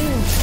unfulfilled.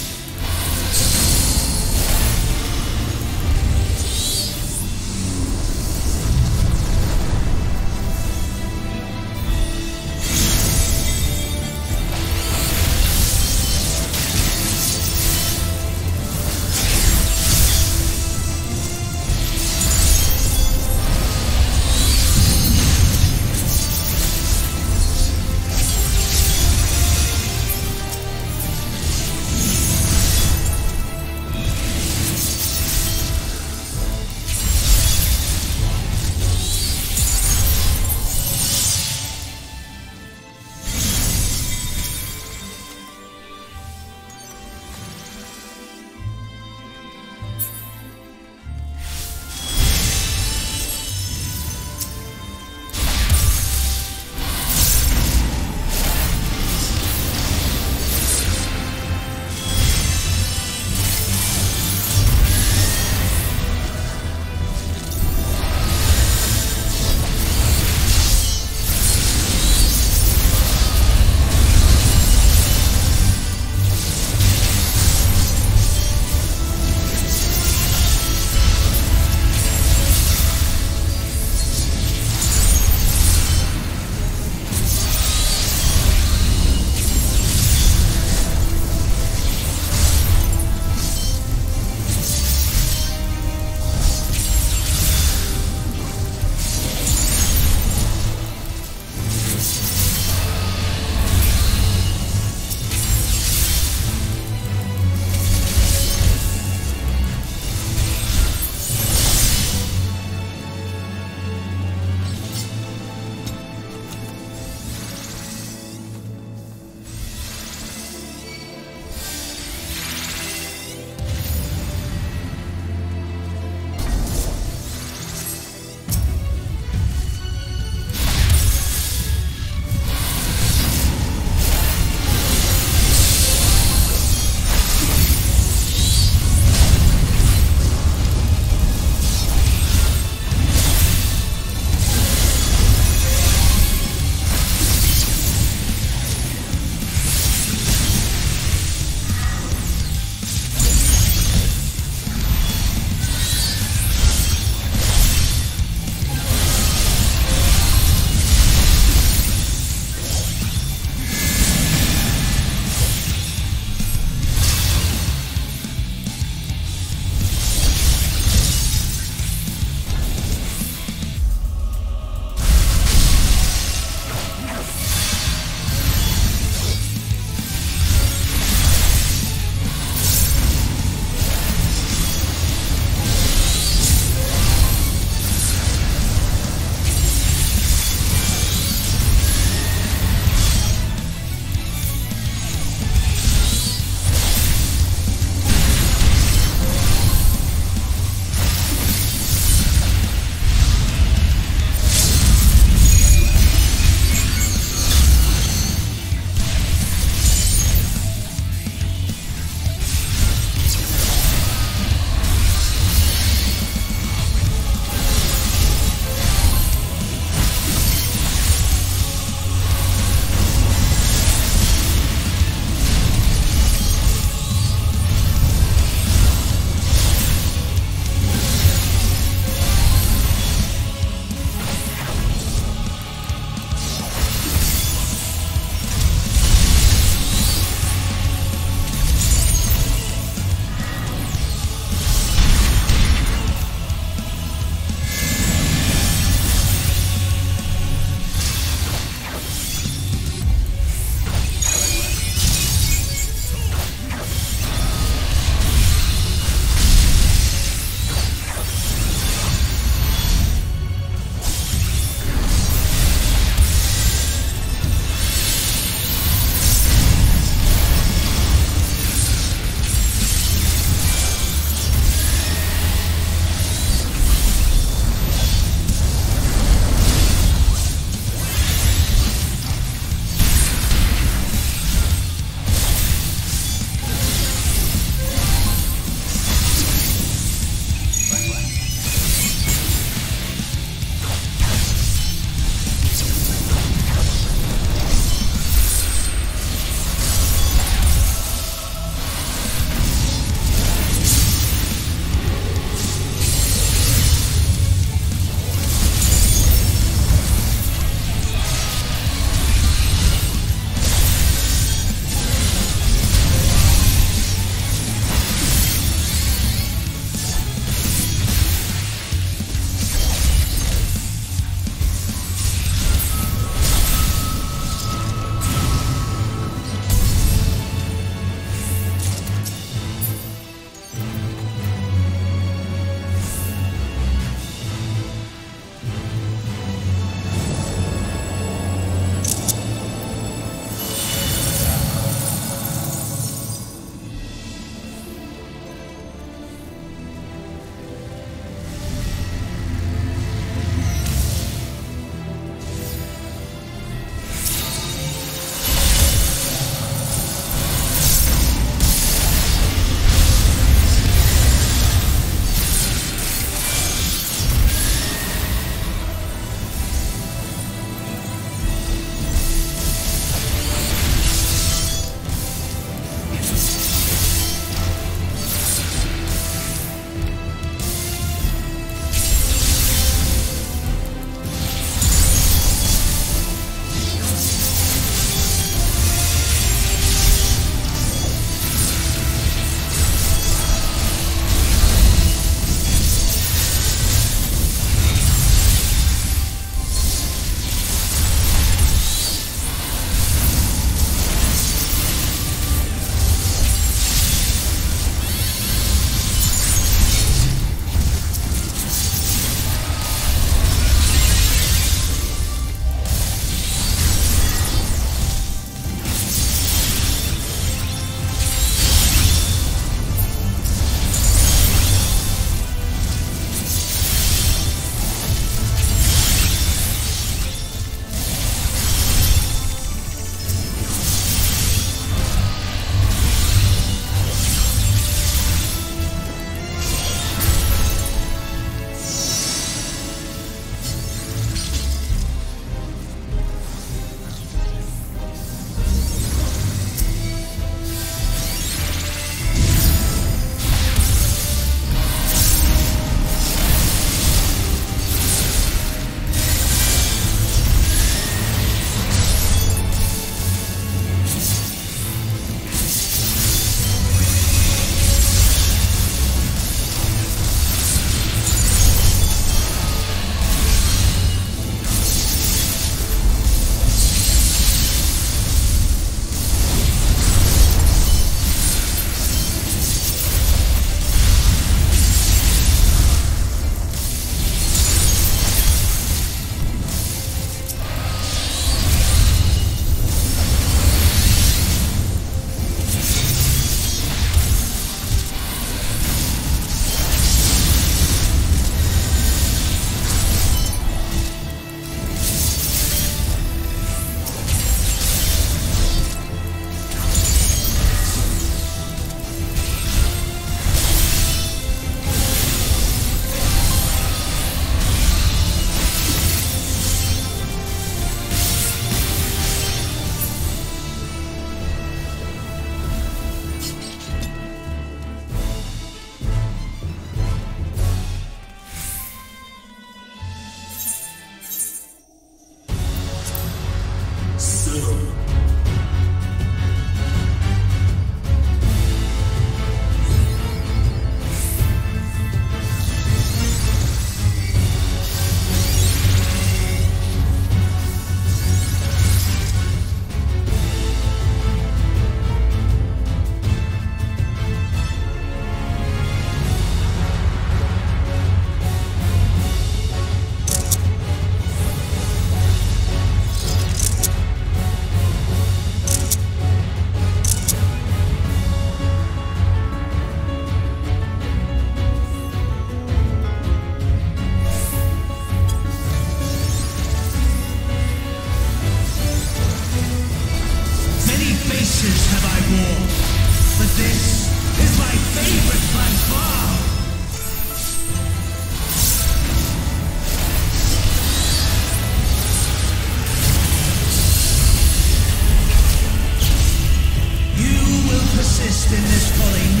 in this folly.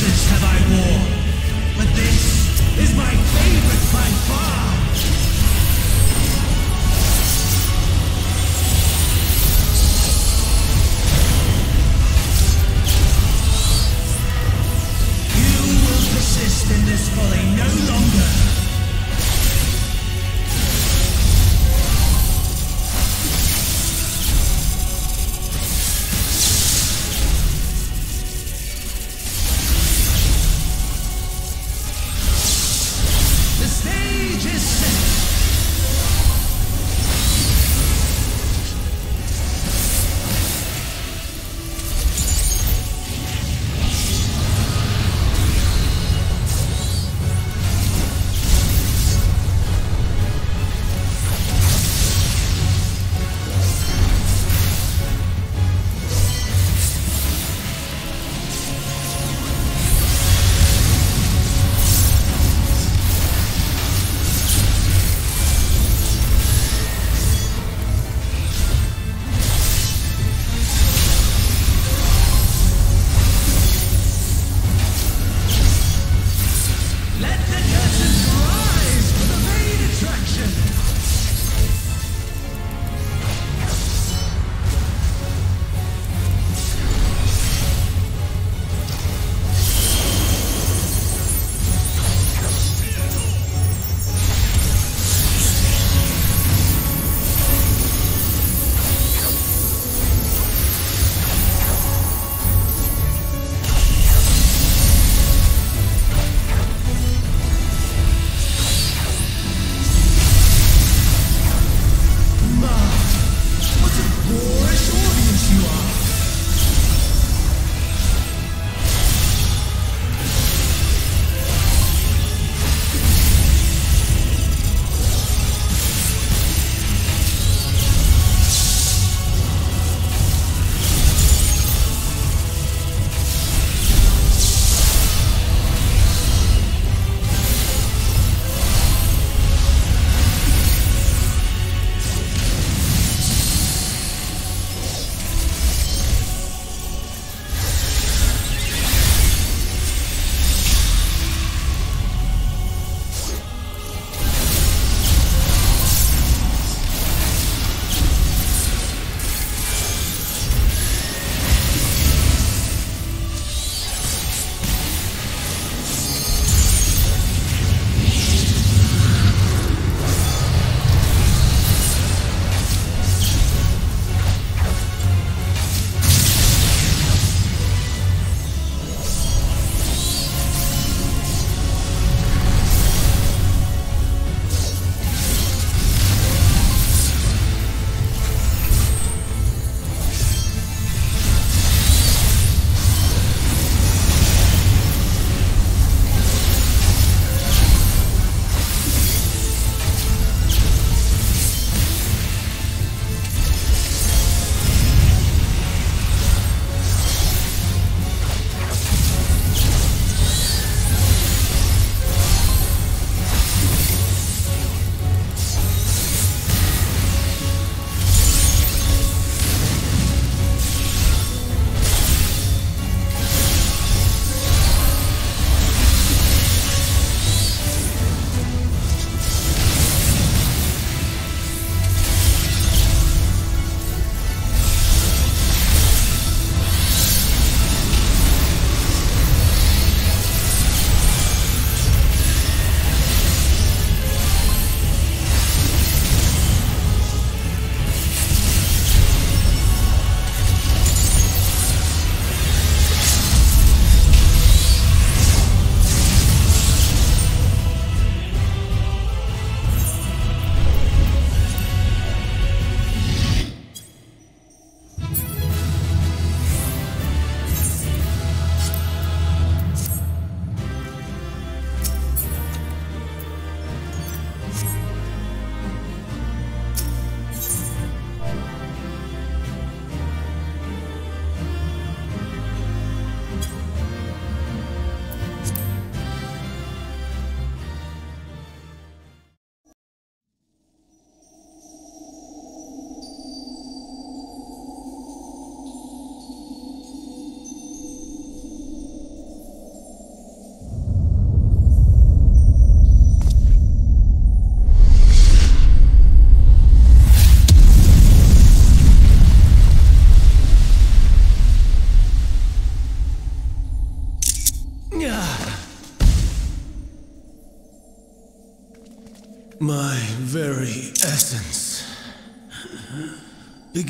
Crosses have I worn, but this is my favorite by far.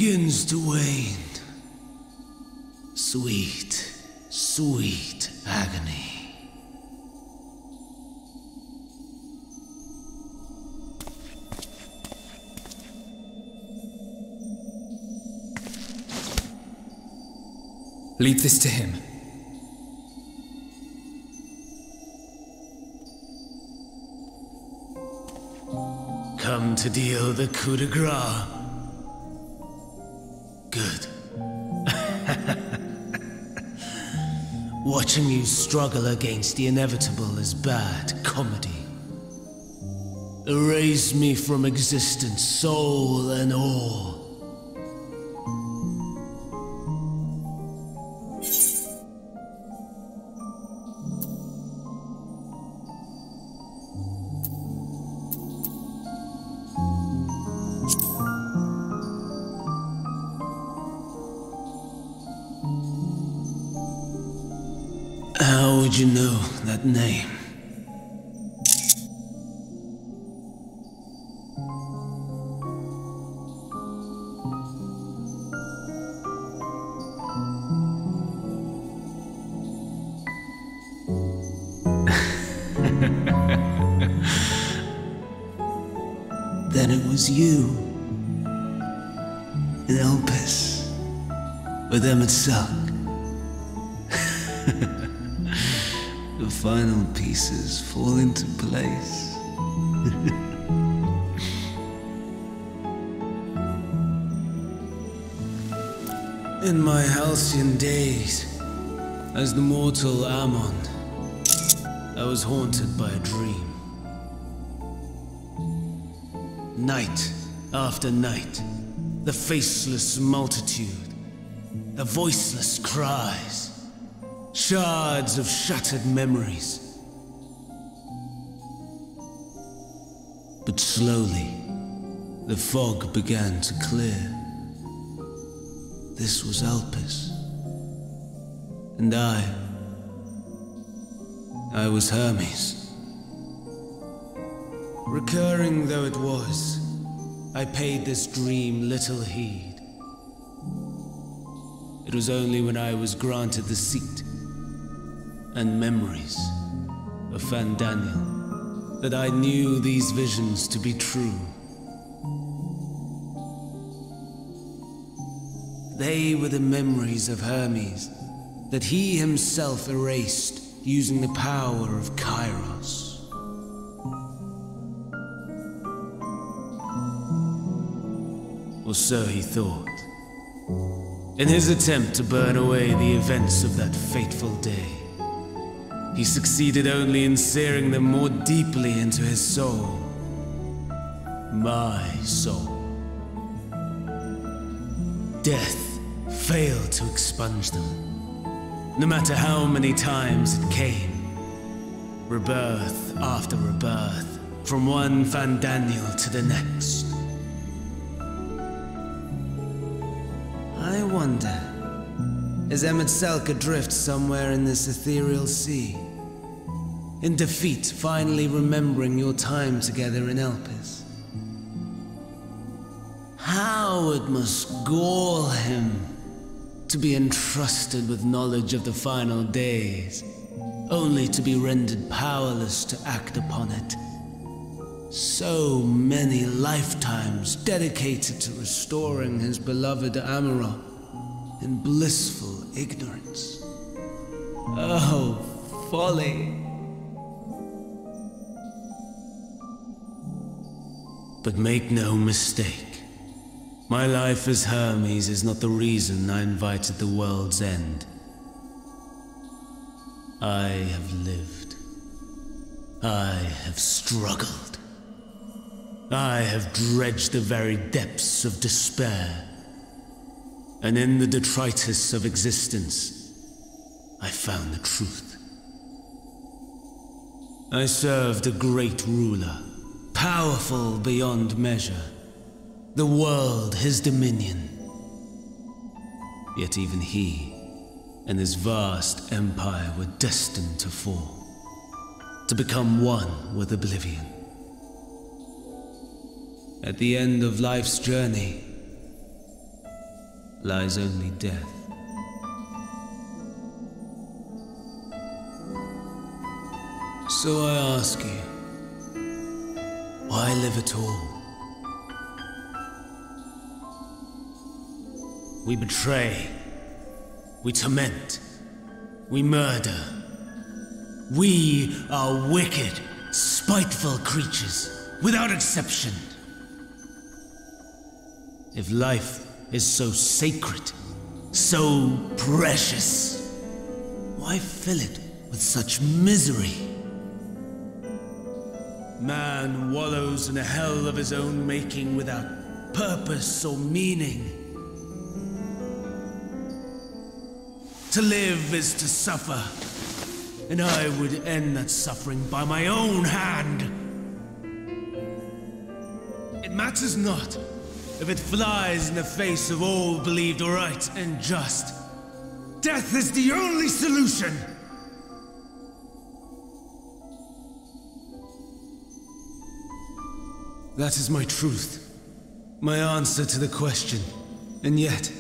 Begins to wane. Sweet, sweet agony. Leave this to him. Come to deal the coup de grace. Watching you struggle against the inevitable is bad comedy. Erase me from existence, soul and all. That name? then it was you. In Elpis. With Emet-Selch. Final pieces fall into place. In my halcyon days, as the mortal Amon, I was haunted by a dream. Night after night, the faceless multitude, the voiceless cries, shards of shattered memories. But slowly, the fog began to clear. This was Elpis. And I. I was Hermes. Recurring though it was, I paid this dream little heed. It was only when I was granted the seat and memories of Fandaniel that I knew these visions to be true. They were the memories of Hermes that he himself erased using the power of Kairos. Or so he thought. In his attempt to burn away the events of that fateful day, he succeeded only in searing them more deeply into his soul. My soul. Death failed to expunge them, no matter how many times it came. Rebirth after rebirth, from one Fandaniel to the next. I wonder, is Emet-Selch adrift somewhere in this ethereal sea? In defeat, finally remembering your time together in Elpis? How it must gall him to be entrusted with knowledge of the final days, only to be rendered powerless to act upon it. So many lifetimes dedicated to restoring his beloved Amaurot in blissful ignorance. Oh, folly! But make no mistake. My life as Hermes is not the reason I invited the world's end. I have lived. I have struggled. I have dredged the very depths of despair. And in the detritus of existence, I found the truth. I served a great ruler, powerful beyond measure. The world his dominion. Yet even he and his vast empire were destined to fall, to become one with oblivion. At the end of life's journey lies only death. So I ask you, why live at all? We betray, we torment, we murder. We are wicked, spiteful creatures, without exception. If life is so sacred, so precious, why fill it with such misery? Man wallows in a hell of his own making without purpose or meaning. To live is to suffer, and I would end that suffering by my own hand. It matters not if it flies in the face of all believed right and just. Death is the only solution! That is my truth. My answer to the question. And yet...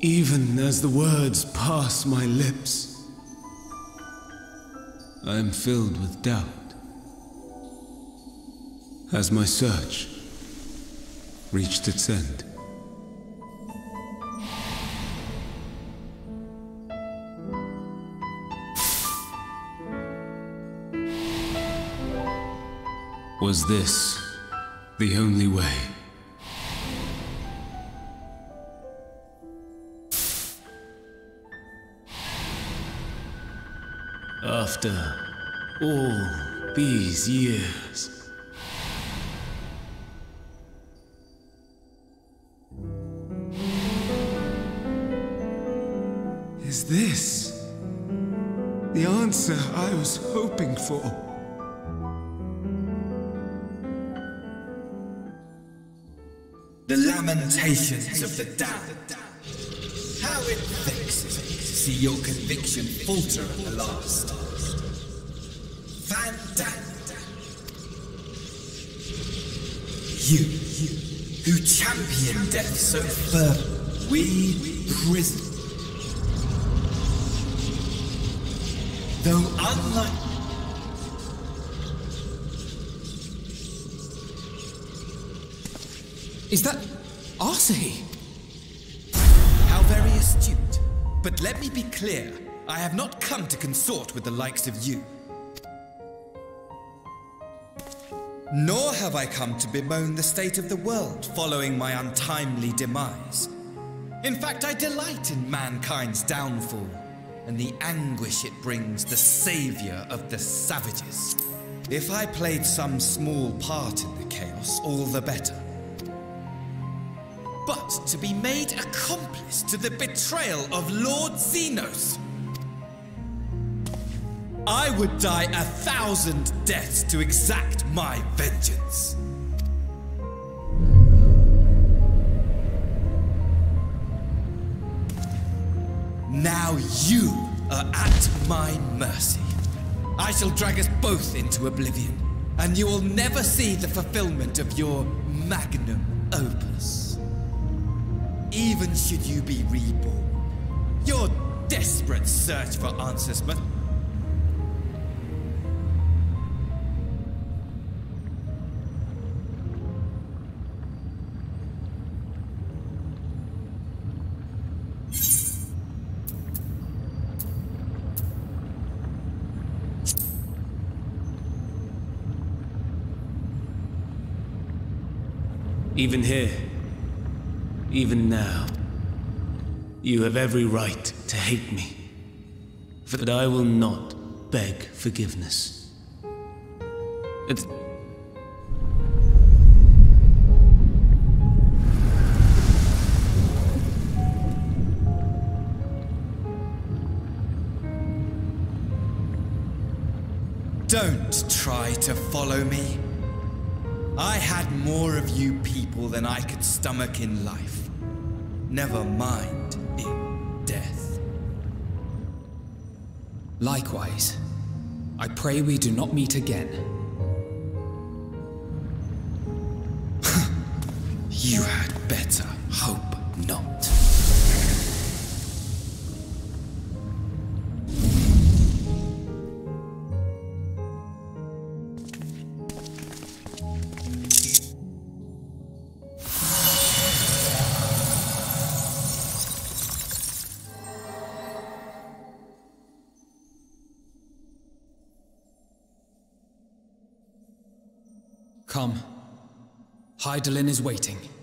Even as the words pass my lips... I am filled with doubt. As my search reached its end? Was this the only way? After all these years. Was hoping for? The lamentations of the damned. How it vexes to see your conviction falter at the last. Van Damme. You, who champion death so firm, we prison. Though unlike Is that Asahi? How very astute. But let me be clear. I have not come to consort with the likes of you. Nor have I come to bemoan the state of the world following my untimely demise. In fact, I delight in mankind's downfall and the anguish it brings the savior of the savages. If I played some small part in the chaos, all the better. But to be made accomplice to the betrayal of Lord Zenos. I would die a thousand deaths to exact my vengeance. Now you are at my mercy. I shall drag us both into oblivion, and you will never see the fulfillment of your magnum opus. Even should you be reborn, your desperate search for answers must. Even here, even now, you have every right to hate me. For that I will not beg forgiveness. It's. Don't try to follow me. I had more of you people than I could stomach in life. Never mind in death. Likewise, I pray we do not meet again. you had better. Hydaelyn is waiting.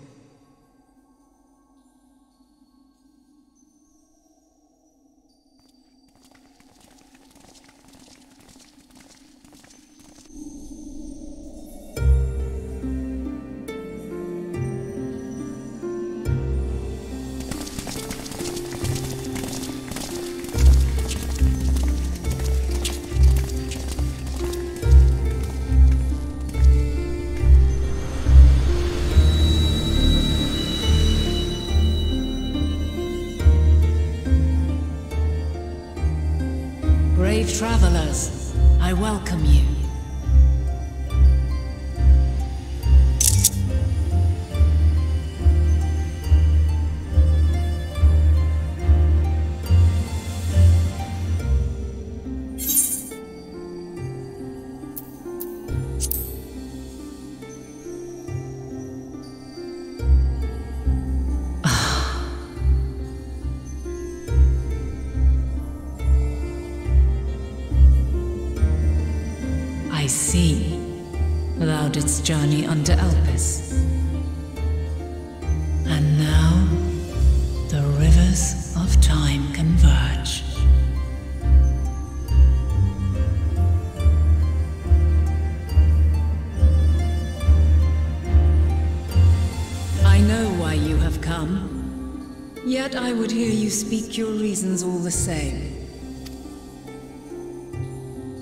Would hear you speak your reasons all the same.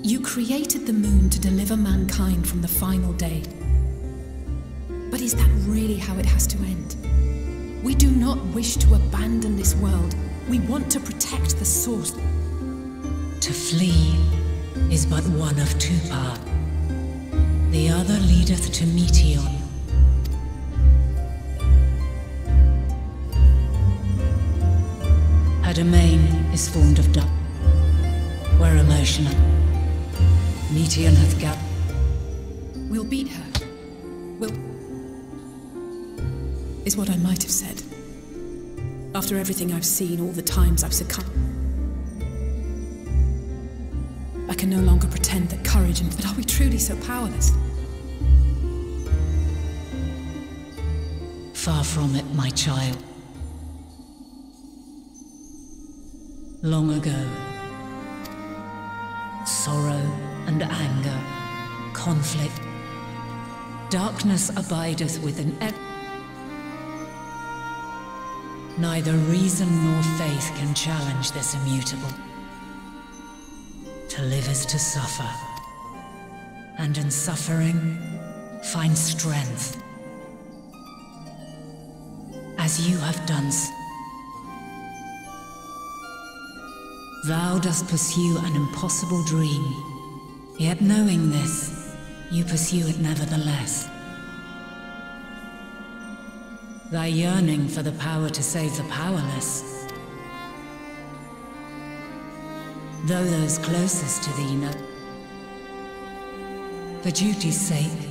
You created the moon to deliver mankind from the final day. But is that really how it has to end? We do not wish to abandon this world. We want to protect the source. To flee is but one of two paths. The other leadeth to Meteion. Is formed of dust, where emotion Meteion hath gathered. We'll beat her. We'll. Is what I might have said. After everything I've seen, all the times I've succumbed. I can no longer pretend that courage and. But are we truly so powerless? Far from it, my child. Long ago, sorrow and anger, conflict, darkness abideth within ev- Neither reason nor faith can challenge this immutable. To live is to suffer, and in suffering, find strength. As you have done. s- Thou dost pursue an impossible dream, yet knowing this, you pursue it nevertheless. Thy yearning for the power to save the powerless. Though those closest to thee know. For duty's sake,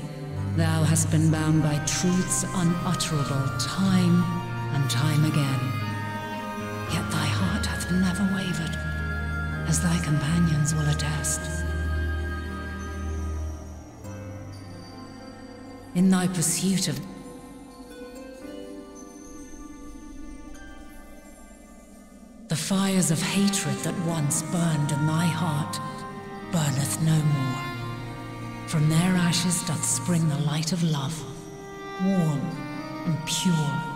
thou hast been bound by truths unutterable time and time again. Yet thy heart hath never wavered, as thy companions will attest. In thy pursuit of the fires of hatred that once burned in thy heart burneth no more. From their ashes doth spring the light of love, warm and pure.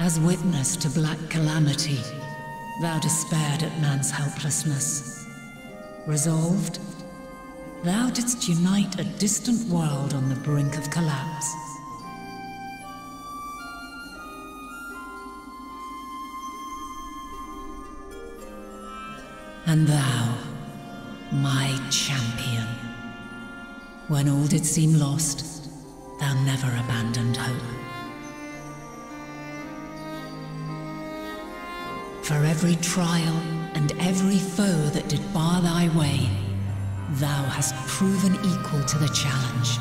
As witness to black calamity, thou despaired at man's helplessness. Resolved, thou didst unite a distant world on the brink of collapse. And thou, my champion, When all did seem lost, thou never abandoned hope. For every trial and every foe that did bar thy way, thou hast proven equal to the challenge,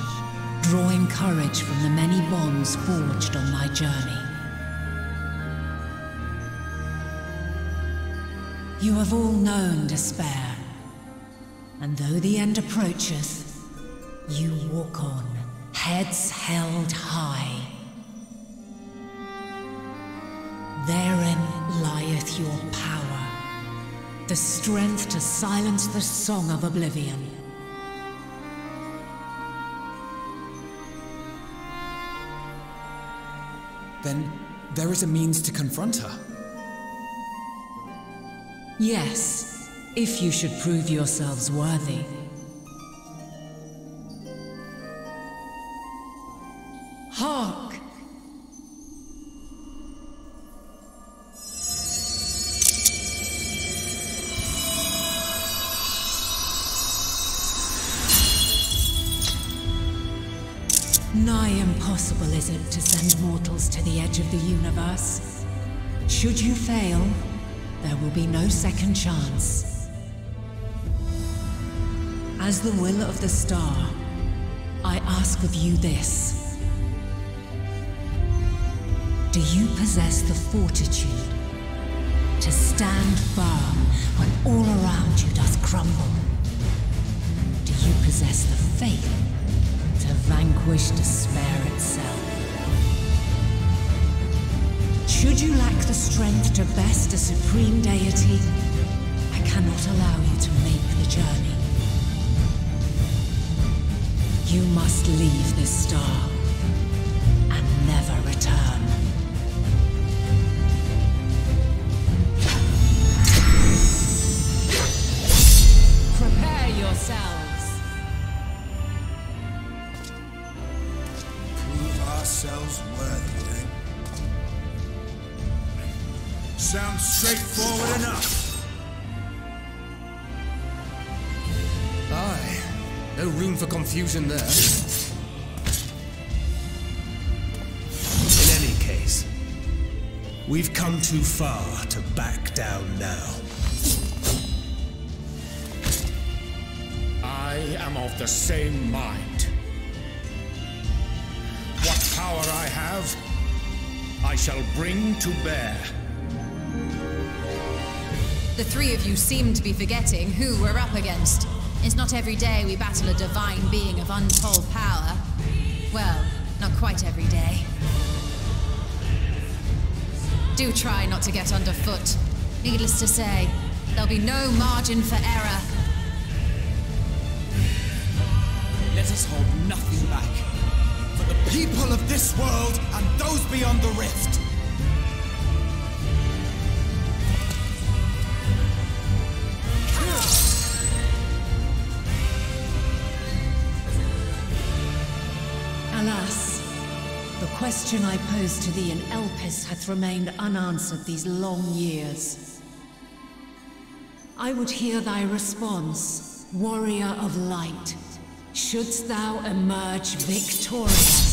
drawing courage from the many bonds forged on thy journey. You have all known despair, and though the end approacheth, you walk on, heads held high. Therein your power, the strength to silence the song of oblivion. Then there is a means to confront her. Yes, if you should prove yourselves worthy. Nigh impossible is it to send mortals to the edge of the universe. Should you fail, there will be no second chance. As the will of the star, I ask of you this. Do you possess the fortitude to stand firm when all around you doth crumble? Do you possess the faith to vanquish despair itself? Should you lack the strength to best a supreme deity, I cannot allow you to make the journey. You must leave this star and never return. Confusion there. In any case, we've come too far to back down now. I am of the same mind. What power I have, I shall bring to bear. The three of you seem to be forgetting who we're up against. It's not every day we battle a divine being of untold power. Well, not quite every day. Do try not to get underfoot. Needless to say, there'll be no margin for error. Let us hold nothing back. For the people of this world and those beyond the rift. Question I posed to thee in Elpis hath remained unanswered these long years. I would hear thy response, warrior of light. Shouldst thou emerge victorious?